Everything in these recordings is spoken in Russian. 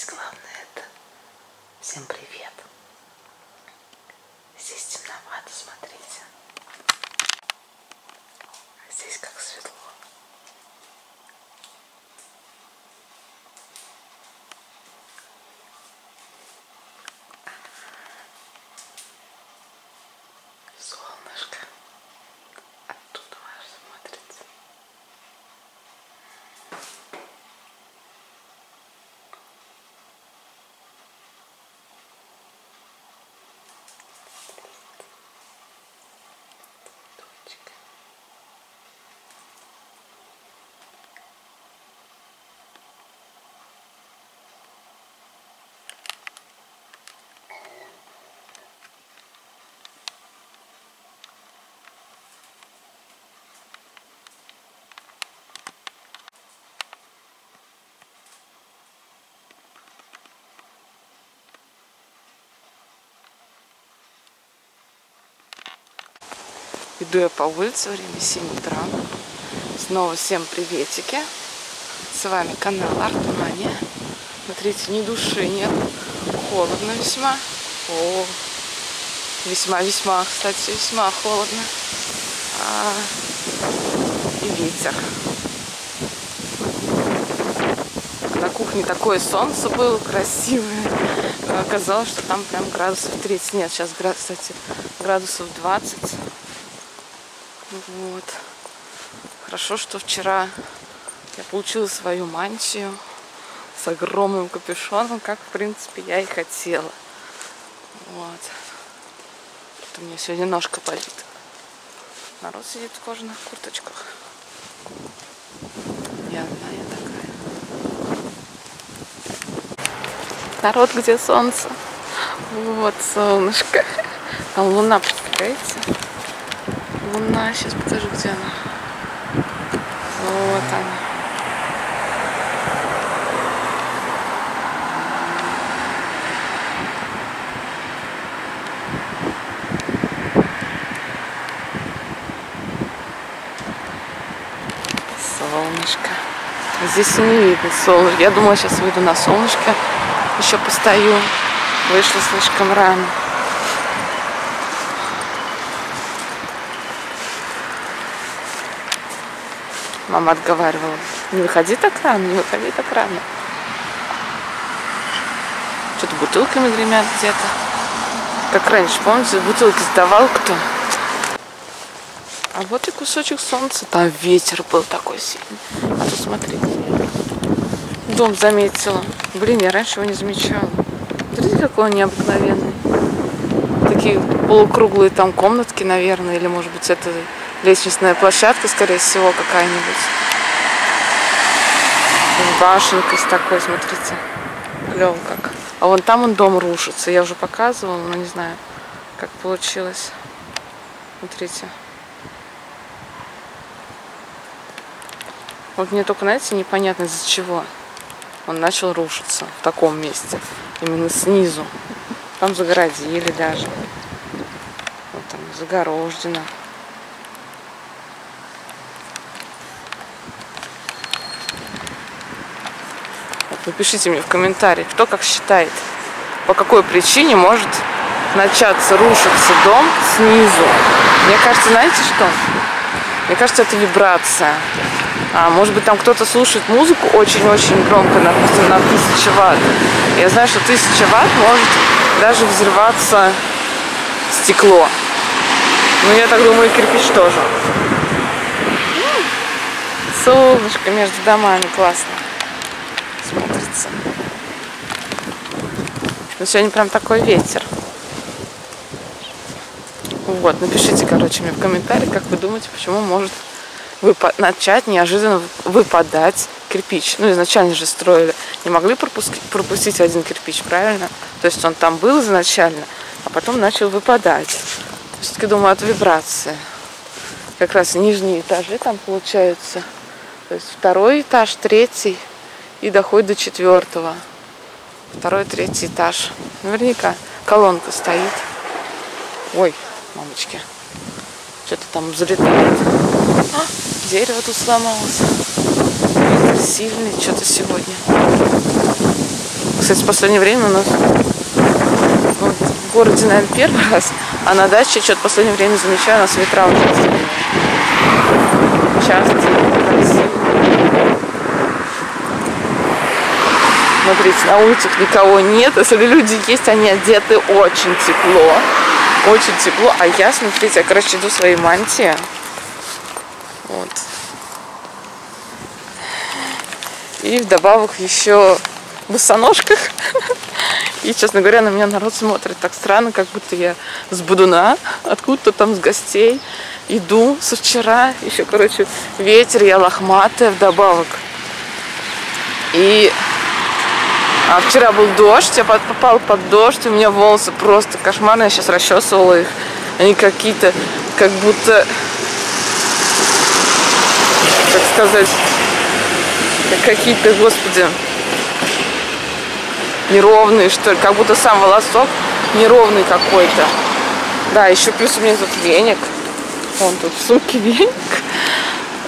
здесь главное это. Всем привет. Здесь темновато, смотрите. Здесь как светло. Иду я по улице, время 7 утра. Снова всем приветики. С вами канал Артмания. Смотрите, ни души нет. Холодно весьма. О, весьма-весьма, кстати, весьма холодно. А, и ветер. На кухне такое солнце было красивое. Оказалось, что там прям градусов 30. Нет, сейчас, кстати, градусов 20. Вот. Хорошо, что вчера я получила свою мантию с огромным капюшоном, как, в принципе, я и хотела. Вот. Тут у меня сегодня ножка болит. Народ сидит в кожаных курточках. Я одна, я такая. Народ, где солнце? Вот солнышко. Там луна, представляете? Луна, сейчас покажу, где она. Вот она. Солнышко. Здесь не видно солнышко. Я думала, сейчас выйду на солнышко. Еще постою. Вышла слишком рано. Мама отговаривала. Не выходи так рано, не выходи так рано. Что-то бутылками гремят где-то. Как раньше, помните, бутылки сдавал кто? А вот и кусочек солнца. Там ветер был такой сильный. А то смотрите. Дом заметила. Блин, я раньше его не замечала. Смотрите, какой он необыкновенный. Такие полукруглые там комнатки, наверное. Или, может быть, это лестничная площадка, скорее всего, какая-нибудь. С башенкой с такой, смотрите. Клево как. А вон там он дом рушится. Я уже показывала, но не знаю, как получилось. Смотрите. Вот мне только, знаете, непонятно из-за чего он начал рушиться в таком месте. Именно снизу. Там загородили даже. Вот там загорождено. Напишите мне в комментариях, кто как считает, по какой причине может начаться рушиться дом снизу. Мне кажется, знаете что? Мне кажется, это вибрация. А, может быть, там кто-то слушает музыку очень-очень громко, допустим, на 1000 ватт. Я знаю, что 1000 ватт может даже взрываться стекло. Ну, я так думаю, и кирпич тоже. Солнышко между домами классно смотрится. Но сегодня прям такой ветер. Вот, напишите, короче, мне в комментариях, как вы думаете, почему может выпа- начать неожиданно выпадать кирпич. Ну, изначально же строили. Не могли пропуск- пропустить один кирпич, правильно? То есть он там был изначально, а потом начал выпадать. Все-таки думаю, от вибрации. Как раз нижние этажи там получаются. То есть второй этаж, третий и доходит до четвертого. Второй, третий этаж. Наверняка колонка стоит. Ой, мамочки. Что-то там взлетает. А, дерево тут сломалось. Сильный что-то сегодня. Кстати, в последнее время у нас вот, в городе, наверное, первый раз, а на даче что-то в последнее время замечаю, у нас ветра очень. Часто, Смотрите, на улицах никого нет. Если люди есть, они одеты очень тепло. Очень тепло. А я, смотрите, я, короче, иду в своей мантии. Вот. И вдобавок еще в босоножках. И, честно говоря, на меня народ смотрит так странно, как будто я с Будуна, откуда-то там с гостей. Иду со вчера, еще, короче, ветер, я лохматая вдобавок. И а вчера был дождь, я попал под дождь, у меня волосы просто кошмарные, я сейчас расчесывала их. Они какие-то, как будто, как сказать, как какие-то, господи, неровные, что ли, как будто сам волосок неровный какой-то. Да, еще плюс у меня тут веник. Вон тут в сумке веник.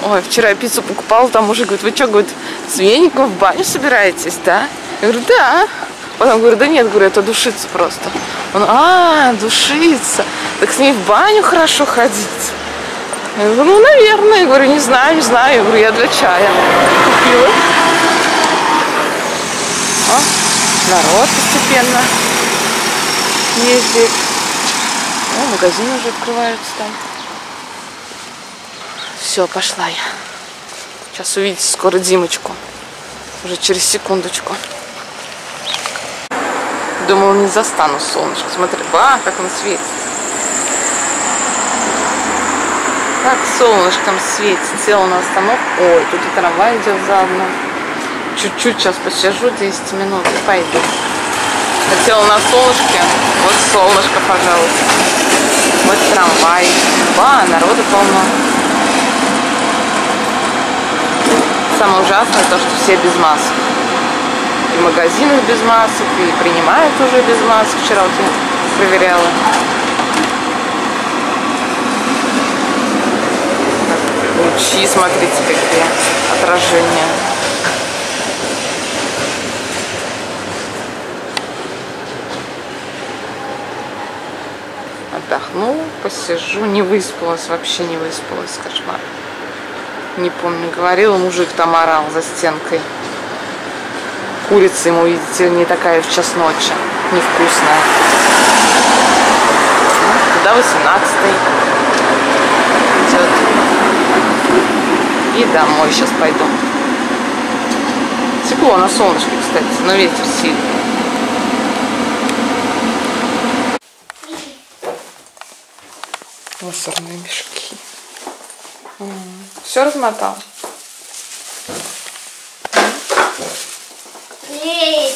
Ой, вчера я пиццу покупала, там уже говорит, вы что, говорит, с веником в баню собираетесь, да? Я говорю, да. Потом говорю, да нет, говорю, это душиться просто. Он, а, душиться. Так с ней в баню хорошо ходить. Я говорю, ну, наверное. Я говорю, не знаю, не знаю. Я говорю, я для чая купила. О, народ постепенно ездит. О, магазины уже открываются там. Все, пошла я. Сейчас увидите скоро Димочку. Уже через секундочку. Думала, не застану солнышко. Смотри, ба, как он светит. Как солнышком светит. Села на остановку. Ой, тут и трамвай идет заодно. Чуть-чуть сейчас посижу 10 минут и пойду. Хотела на солнышке. Вот солнышко, пожалуйста. Вот трамвай. Ба, народу полно. Самое ужасное то, что все без масок в магазинах без масок, и принимают уже без масок. Вчера вот я проверяла. Лучи, смотрите, какие отражения. Отдохну, посижу, не выспалась, вообще не выспалась, кошмар. Не помню, говорила, мужик там орал за стенкой курица ему, видите, не такая в час ночи, невкусная. Туда 18 идет. И домой сейчас пойду. Тепло на солнышке, кстати, но ветер сильный. Мусорные мешки. Все размотал?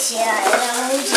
Yeah,